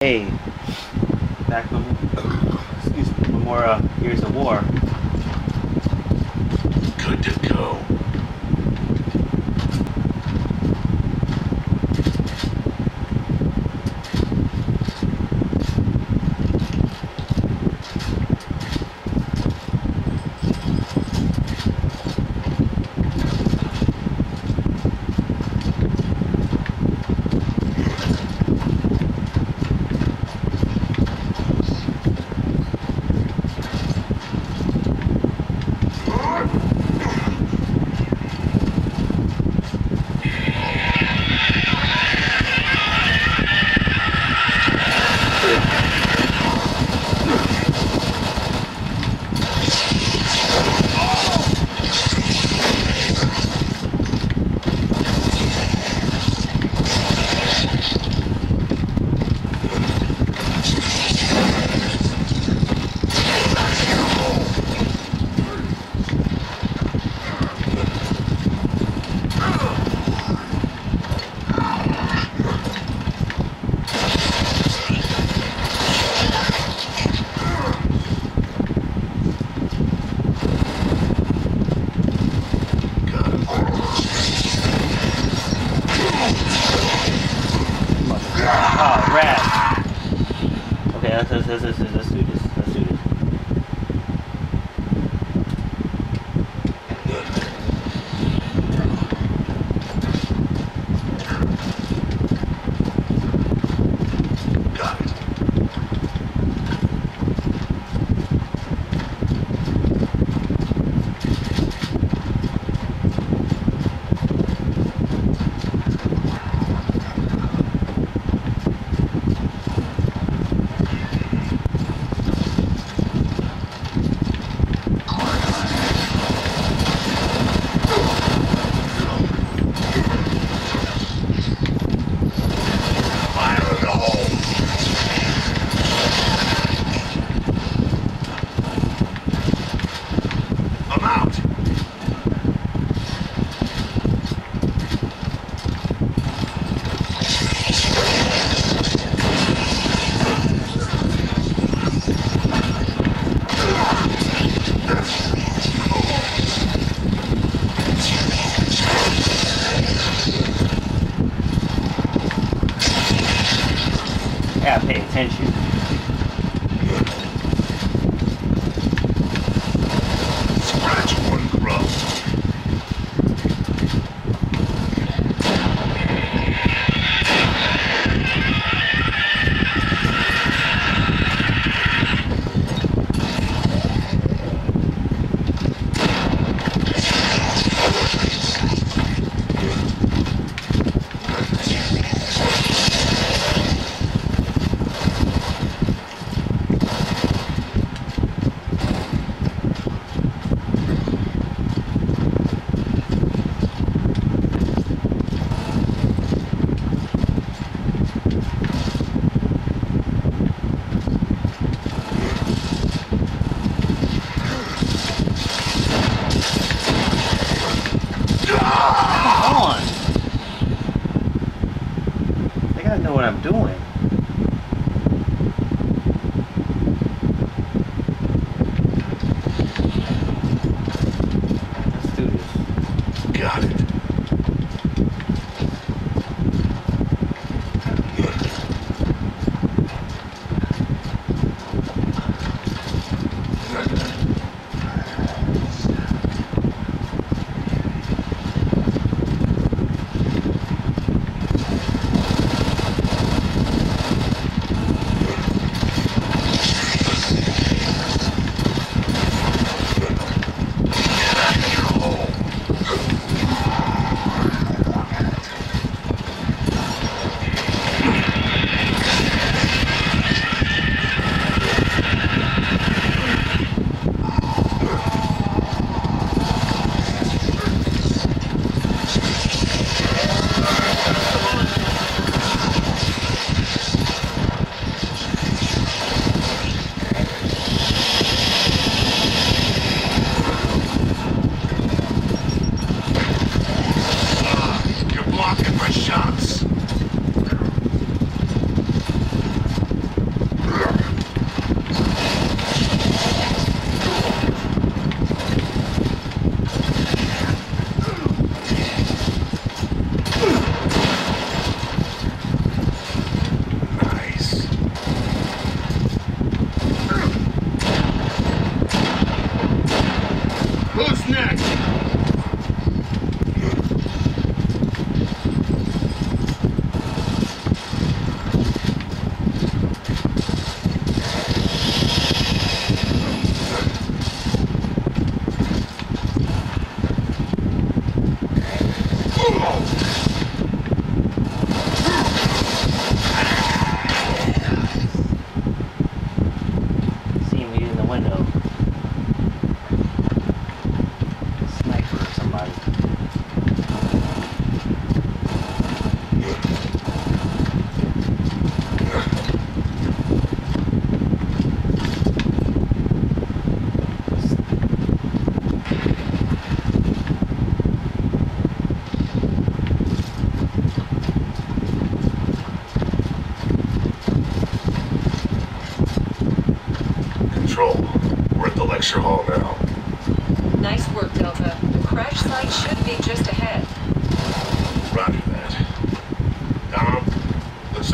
Hey, back from excuse me, from more uh, Gears of War. Good to go.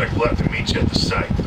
Looks like to meet you at the site.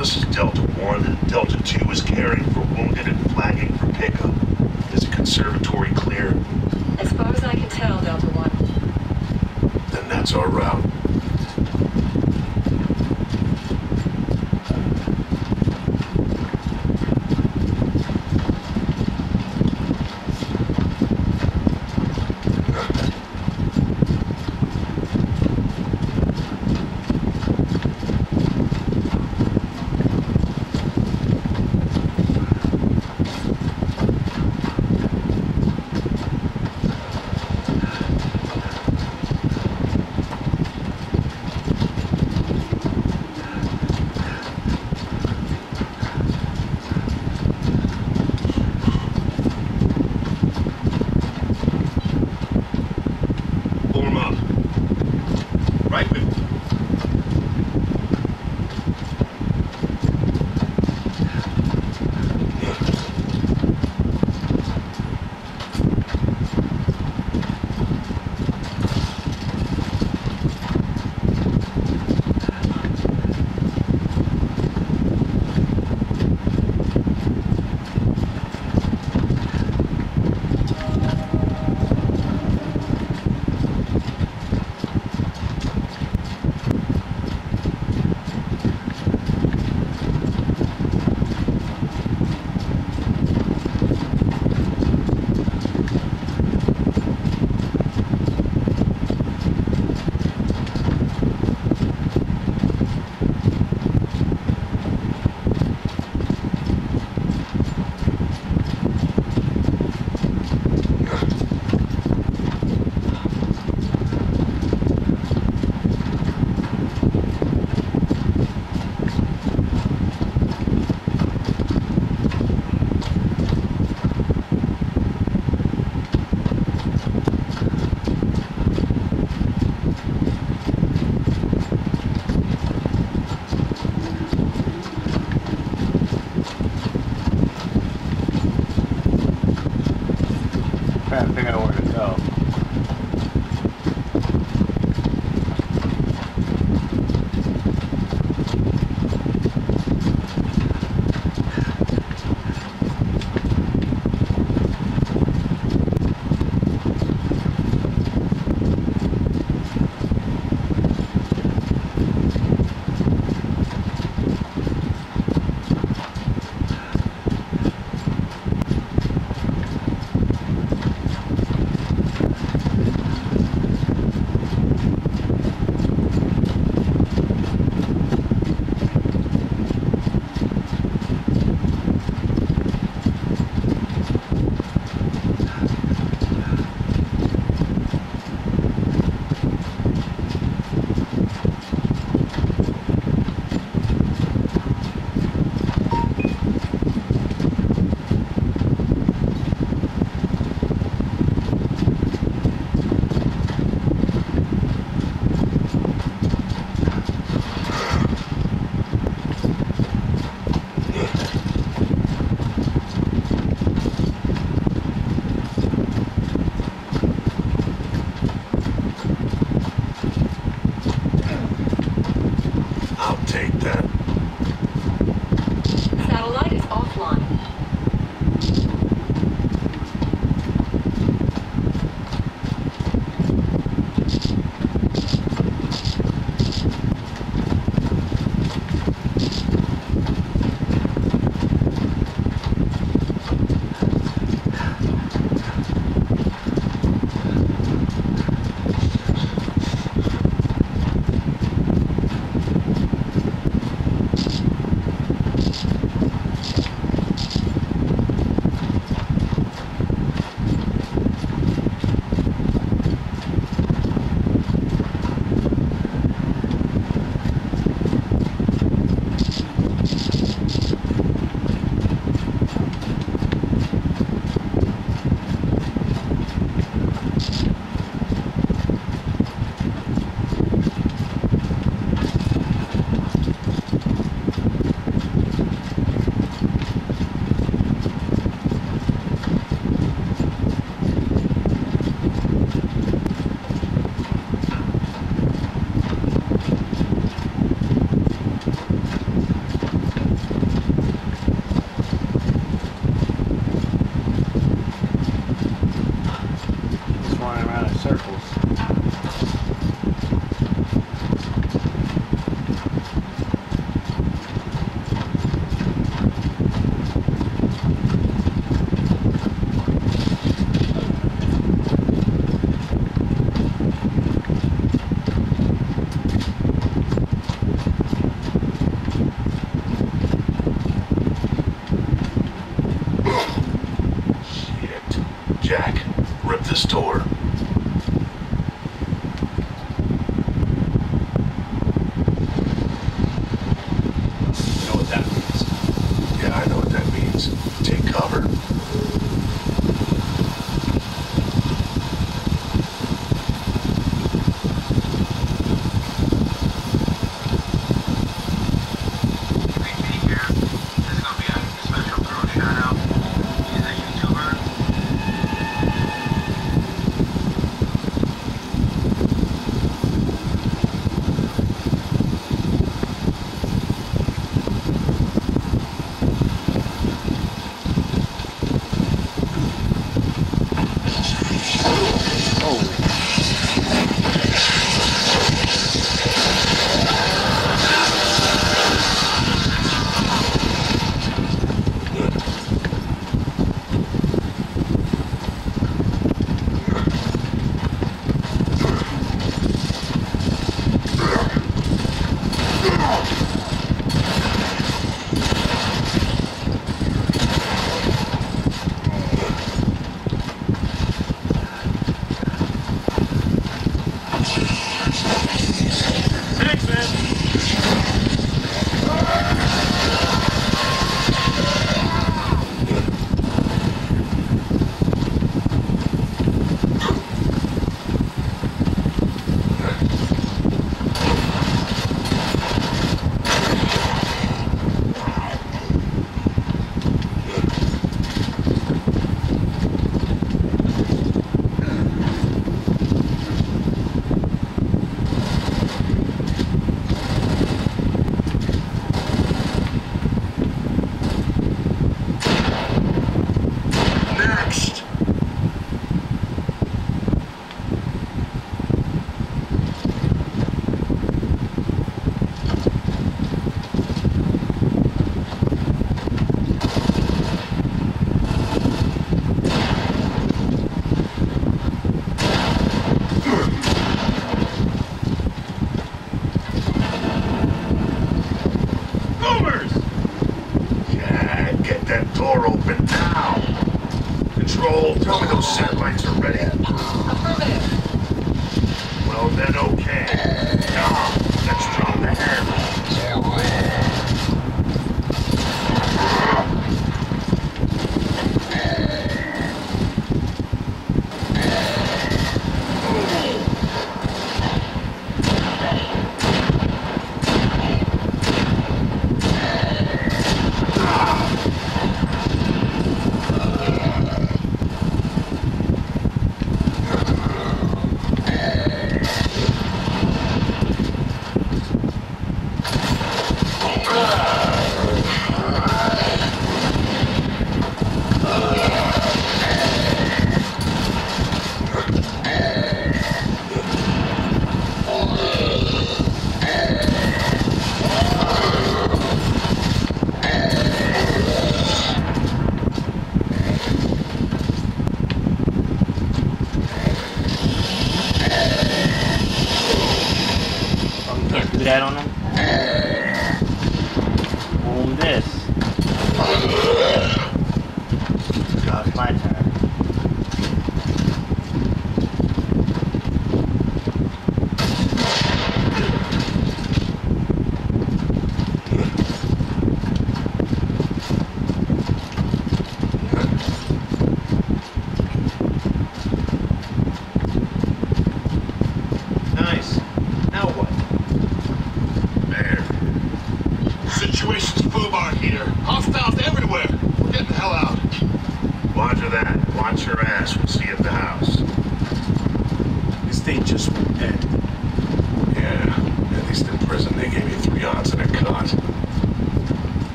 This is Delta 1. Delta 2 is carrying for wounded and flagging for pickup. Is the conservatory clear? As far as I can tell, Delta One. Then that's our route.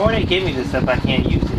When they give me this stuff, I can't use